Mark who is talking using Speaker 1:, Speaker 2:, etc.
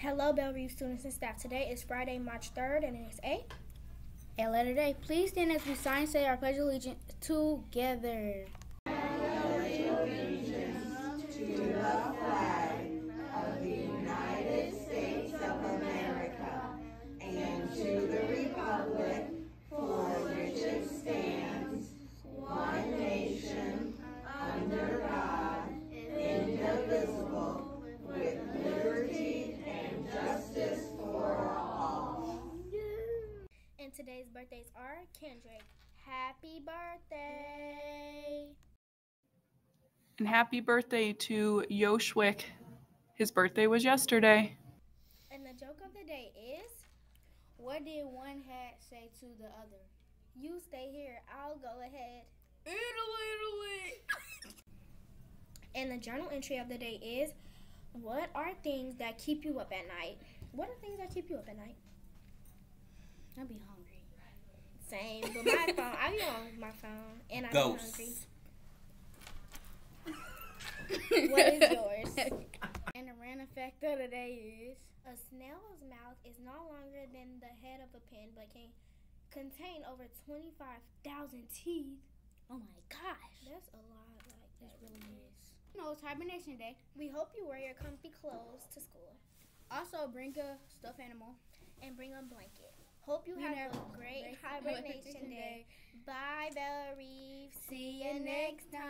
Speaker 1: Hello, Bellerive students and staff. Today is Friday, March 3rd, and it is a
Speaker 2: A letter day. Please stand as we sign say our pledge of allegiance together.
Speaker 1: Today's birthdays are Kendrick. Happy birthday!
Speaker 3: And happy birthday to Yoshwick. His birthday was yesterday.
Speaker 1: And the joke of the day is
Speaker 2: What did one hat say to the other?
Speaker 1: you stay here, I'll go ahead.
Speaker 2: Italy,
Speaker 1: And the journal entry of the day is What are things that keep you up at night? What are things that keep you up at night?
Speaker 2: I'll be hungry.
Speaker 1: Same, but my phone, I be on my phone, and I'm hungry. What is yours?
Speaker 2: and the random fact of the day is
Speaker 1: A snail's mouth is no longer than the head of a pin, but can contain over 25,000 teeth.
Speaker 2: Oh my gosh.
Speaker 1: That's a lot. Like that
Speaker 2: really is. No, it's hibernation day.
Speaker 1: We hope you wear your comfy clothes to school
Speaker 2: Also, bring a stuffed animal.
Speaker 1: and bring a blanket. Hope you
Speaker 2: We
Speaker 1: have a great hibernation day.
Speaker 2: day.
Speaker 1: Bye, Bellerive.
Speaker 2: See you next time.